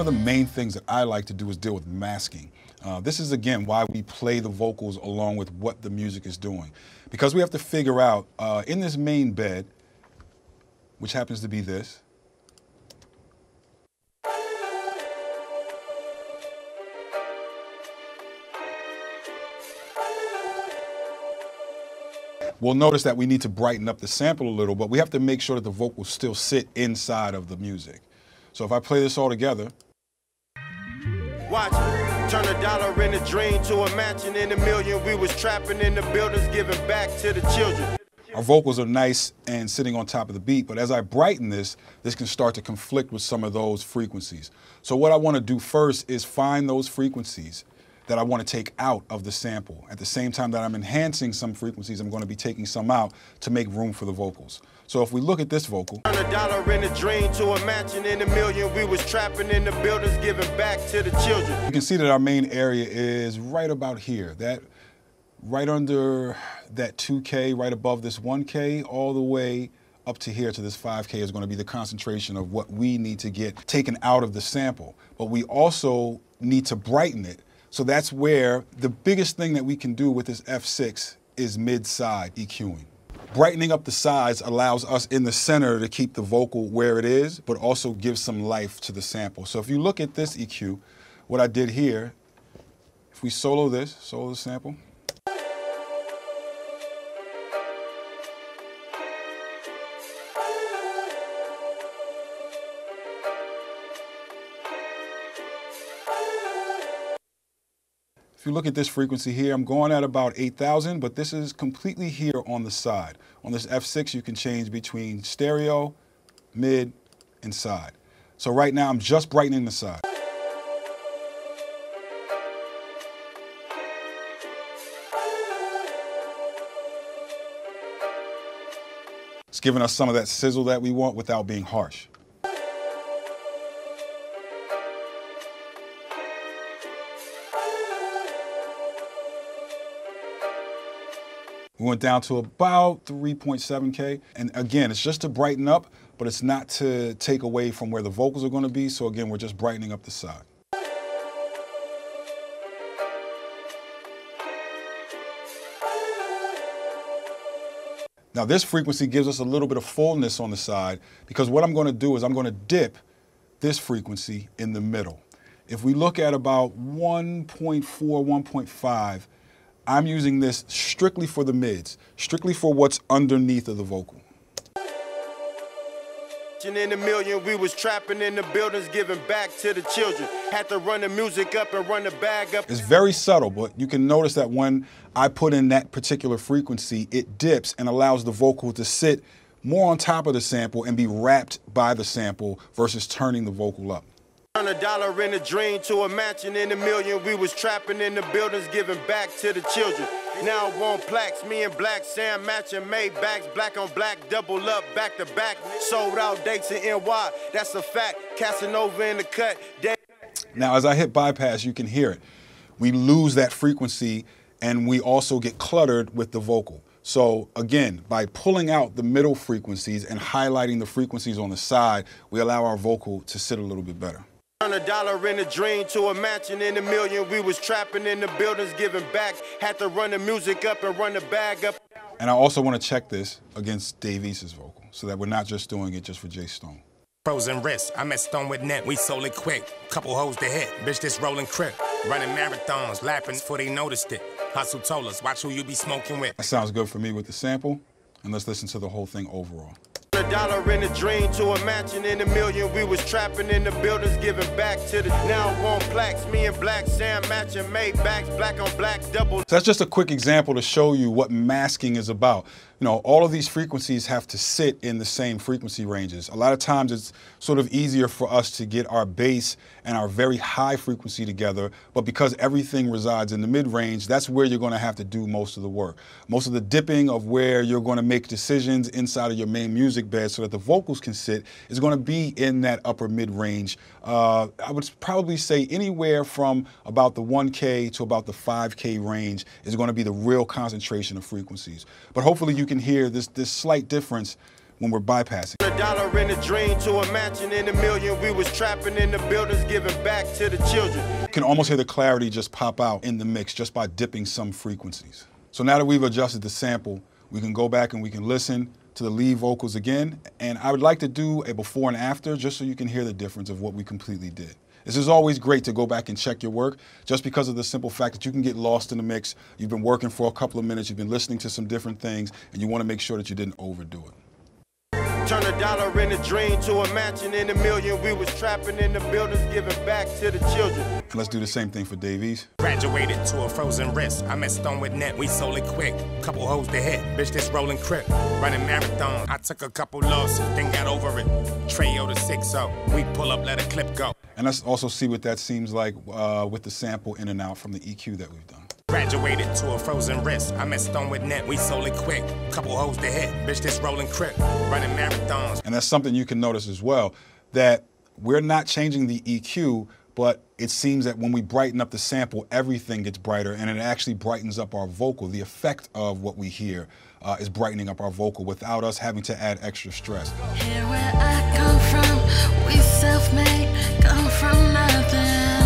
one of the main things that I like to do is deal with masking. Uh, this is again why we play the vocals along with what the music is doing. Because we have to figure out uh, in this main bed, which happens to be this, we'll notice that we need to brighten up the sample a little, but we have to make sure that the vocals still sit inside of the music. So if I play this all together. Watch, turn a dollar in a dream to a mansion in a million. We was trapping in the buildings, giving back to the children. Our vocals are nice and sitting on top of the beat, but as I brighten this, this can start to conflict with some of those frequencies. So what I want to do first is find those frequencies that I want to take out of the sample. At the same time that I'm enhancing some frequencies, I'm going to be taking some out to make room for the vocals. So if we look at this vocal. Turn a dollar in a dream to a mansion in a million. We was trapping in the buildings, giving back to the children. You can see that our main area is right about here. That right under that 2K, right above this 1K, all the way up to here to this 5K is going to be the concentration of what we need to get taken out of the sample. But we also need to brighten it so that's where the biggest thing that we can do with this F6 is mid-side EQing. Brightening up the sides allows us in the center to keep the vocal where it is, but also give some life to the sample. So if you look at this EQ, what I did here, if we solo this, solo the sample, If you look at this frequency here, I'm going at about 8,000, but this is completely here on the side. On this F6, you can change between stereo, mid, and side. So right now, I'm just brightening the side. It's giving us some of that sizzle that we want without being harsh. We went down to about 3.7K. And again, it's just to brighten up, but it's not to take away from where the vocals are gonna be. So again, we're just brightening up the side. Now this frequency gives us a little bit of fullness on the side because what I'm gonna do is I'm gonna dip this frequency in the middle. If we look at about 1.4, 1.5, I'm using this strictly for the mids, strictly for what's underneath of the vocal. In a million, we was trapping in the buildings, giving back to the children. Had to run the music up and run the bag up. It's very subtle, but you can notice that when I put in that particular frequency, it dips and allows the vocal to sit more on top of the sample and be wrapped by the sample versus turning the vocal up. Turn a dollar in a dream to a mansion in a million. We was trapping in the buildings, giving back to the children. Now want plaques, me and Black Sam matching backs, black on black, double up, back to back. Sold out dates in NY, that's a fact. Casanova in the cut. Now, as I hit bypass, you can hear it. We lose that frequency and we also get cluttered with the vocal. So again, by pulling out the middle frequencies and highlighting the frequencies on the side, we allow our vocal to sit a little bit better. Turn a dollar in a dream to a mansion in a million. We was trapping in the buildings, giving back. Had to run the music up and run the bag up. And I also want to check this against Dave East's vocal, so that we're not just doing it just for Jay Stone. Pros and risks. I met Stone with net. We sold it quick. Couple hoes to hit. Bitch, this rolling crip. Running marathons, lapping before they noticed it. Hustle told us, watch who you be smoking with. That sounds good for me with the sample. And let's listen to the whole thing overall. A dollar in a dream to a mansion in a million. We was trapping in the buildings, giving back to the now want plaques. Me and Black Sam matching made backs, black on black double. So that's just a quick example to show you what masking is about you know, all of these frequencies have to sit in the same frequency ranges. A lot of times it's sort of easier for us to get our bass and our very high frequency together, but because everything resides in the mid-range, that's where you're gonna have to do most of the work. Most of the dipping of where you're gonna make decisions inside of your main music bed so that the vocals can sit is gonna be in that upper mid-range. Uh, I would probably say anywhere from about the 1K to about the 5K range is gonna be the real concentration of frequencies. But hopefully you can hear this, this slight difference when we're bypassing. A dollar in a dream to a mansion in a million. We was trapping in the buildings, giving back to the children. You can almost hear the clarity just pop out in the mix just by dipping some frequencies. So now that we've adjusted the sample, we can go back and we can listen to the lead vocals again. And I would like to do a before and after just so you can hear the difference of what we completely did. This is always great to go back and check your work just because of the simple fact that you can get lost in the mix. You've been working for a couple of minutes, you've been listening to some different things, and you want to make sure that you didn't overdo it. Turn a dollar in a dream to a mansion in a million. We was trapping in the buildings, giving back to the children. Let's do the same thing for Dave East. Graduated to a frozen wrist. I met Stone with net, we sold it quick. Couple hoes to hit, bitch, this rolling crip. Running marathon, I took a couple losses, then got over it. Trayo to 6 we pull up, let a clip go. And let's also see what that seems like uh, with the sample in and out from the EQ that we've done. Graduated to a frozen wrist. I met Stone with net, we sold it quick. Couple hoes to hit, bitch, this rolling crip. Running marathons. And that's something you can notice as well, that we're not changing the EQ, but it seems that when we brighten up the sample, everything gets brighter and it actually brightens up our vocal. The effect of what we hear uh, is brightening up our vocal without us having to add extra stress. Here where I come from, we self-made, come from nothing.